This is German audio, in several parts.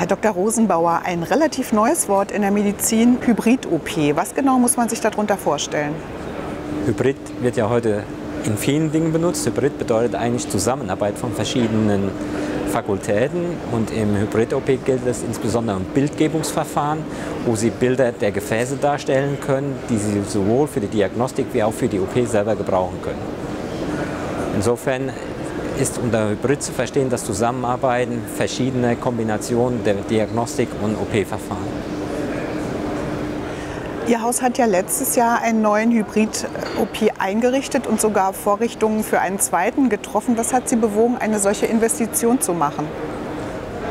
Herr Dr. Rosenbauer, ein relativ neues Wort in der Medizin, Hybrid-OP. Was genau muss man sich darunter vorstellen? Hybrid wird ja heute in vielen Dingen benutzt. Hybrid bedeutet eigentlich Zusammenarbeit von verschiedenen Fakultäten und im Hybrid-OP gilt es insbesondere um Bildgebungsverfahren, wo Sie Bilder der Gefäße darstellen können, die Sie sowohl für die Diagnostik wie auch für die OP selber gebrauchen können. Insofern ist unter Hybrid zu verstehen das Zusammenarbeiten verschiedener Kombinationen der Diagnostik und OP-Verfahren. Ihr Haus hat ja letztes Jahr einen neuen Hybrid-OP eingerichtet und sogar Vorrichtungen für einen zweiten getroffen. Was hat Sie bewogen, eine solche Investition zu machen?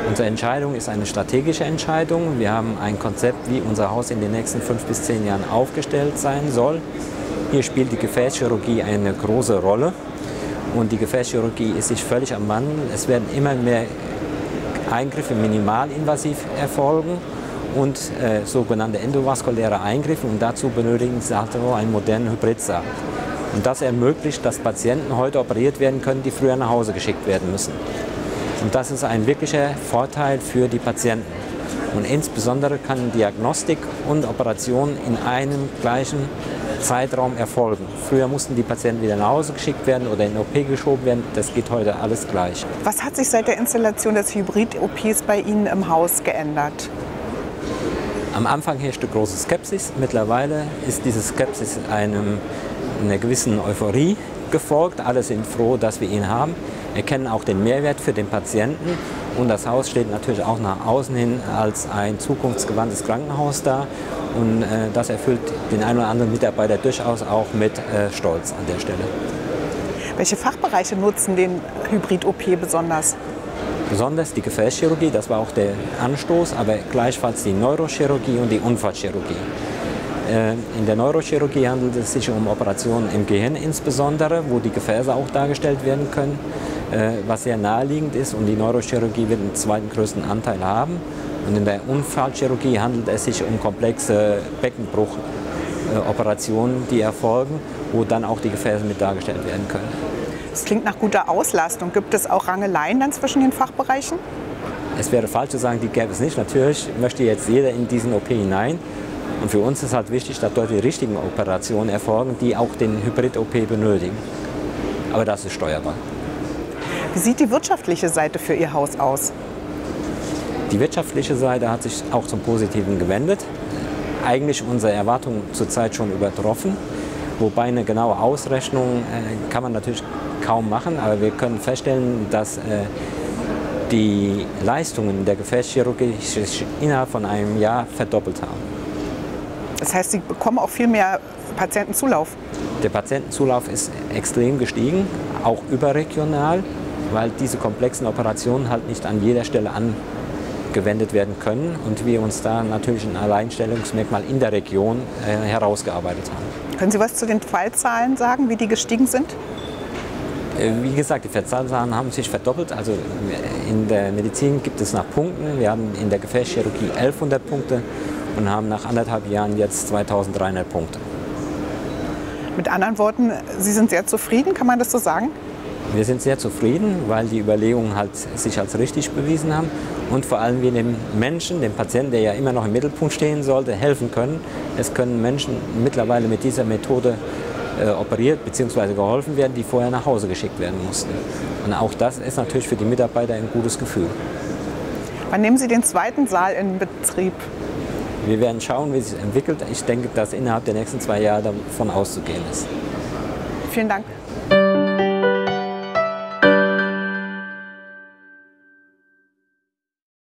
Unsere Entscheidung ist eine strategische Entscheidung. Wir haben ein Konzept, wie unser Haus in den nächsten fünf bis zehn Jahren aufgestellt sein soll. Hier spielt die Gefäßchirurgie eine große Rolle. Und die Gefäßchirurgie ist sich völlig am Wandel. Es werden immer mehr Eingriffe minimalinvasiv erfolgen und äh, sogenannte endovaskuläre Eingriffe. Und dazu benötigen sie halt einen modernen Hybridsaal. Und das ermöglicht, dass Patienten heute operiert werden können, die früher nach Hause geschickt werden müssen. Und das ist ein wirklicher Vorteil für die Patienten. Und insbesondere kann Diagnostik und Operation in einem gleichen Zeitraum erfolgen. Früher mussten die Patienten wieder nach Hause geschickt werden oder in OP geschoben werden. Das geht heute alles gleich. Was hat sich seit der Installation des Hybrid-OPs bei Ihnen im Haus geändert? Am Anfang herrschte große Skepsis. Mittlerweile ist diese Skepsis einem, einer gewissen Euphorie gefolgt. Alle sind froh, dass wir ihn haben, erkennen auch den Mehrwert für den Patienten. Und das Haus steht natürlich auch nach außen hin als ein zukunftsgewandtes Krankenhaus da. Und äh, das erfüllt den einen oder anderen Mitarbeiter durchaus auch mit äh, Stolz an der Stelle. Welche Fachbereiche nutzen den Hybrid-OP besonders? Besonders die Gefäßchirurgie, das war auch der Anstoß, aber gleichfalls die Neurochirurgie und die Unfallchirurgie. Äh, in der Neurochirurgie handelt es sich um Operationen im Gehirn insbesondere, wo die Gefäße auch dargestellt werden können, äh, was sehr naheliegend ist und die Neurochirurgie wird den zweiten größten Anteil haben. Und in der Unfallchirurgie handelt es sich um komplexe Beckenbruchoperationen, die erfolgen, wo dann auch die Gefäße mit dargestellt werden können. Das klingt nach guter Auslastung. Gibt es auch Rangeleien dann zwischen den Fachbereichen? Es wäre falsch zu sagen, die gäbe es nicht. Natürlich möchte jetzt jeder in diesen OP hinein. Und für uns ist halt wichtig, dass dort die richtigen Operationen erfolgen, die auch den Hybrid-OP benötigen. Aber das ist steuerbar. Wie sieht die wirtschaftliche Seite für Ihr Haus aus? Die wirtschaftliche Seite hat sich auch zum Positiven gewendet. Eigentlich unsere Erwartungen zurzeit schon übertroffen. Wobei eine genaue Ausrechnung äh, kann man natürlich kaum machen, aber wir können feststellen, dass äh, die Leistungen der Gefäßchirurgie sich innerhalb von einem Jahr verdoppelt haben. Das heißt, Sie bekommen auch viel mehr Patientenzulauf? Der Patientenzulauf ist extrem gestiegen, auch überregional, weil diese komplexen Operationen halt nicht an jeder Stelle an gewendet werden können und wir uns da natürlich ein Alleinstellungsmerkmal in der Region äh, herausgearbeitet haben. Können Sie was zu den Fallzahlen sagen, wie die gestiegen sind? Äh, wie gesagt, die Fallzahlen haben sich verdoppelt. Also in der Medizin gibt es nach Punkten. Wir haben in der Gefäßchirurgie 1100 Punkte und haben nach anderthalb Jahren jetzt 2300 Punkte. Mit anderen Worten, Sie sind sehr zufrieden, kann man das so sagen? Wir sind sehr zufrieden, weil die Überlegungen halt sich als richtig bewiesen haben und vor allem wir dem Menschen, dem Patienten, der ja immer noch im Mittelpunkt stehen sollte, helfen können. Es können Menschen mittlerweile mit dieser Methode äh, operiert bzw. geholfen werden, die vorher nach Hause geschickt werden mussten. Und auch das ist natürlich für die Mitarbeiter ein gutes Gefühl. Wann nehmen Sie den zweiten Saal in Betrieb? Wir werden schauen, wie sich entwickelt. Ich denke, dass innerhalb der nächsten zwei Jahre davon auszugehen ist. Vielen Dank.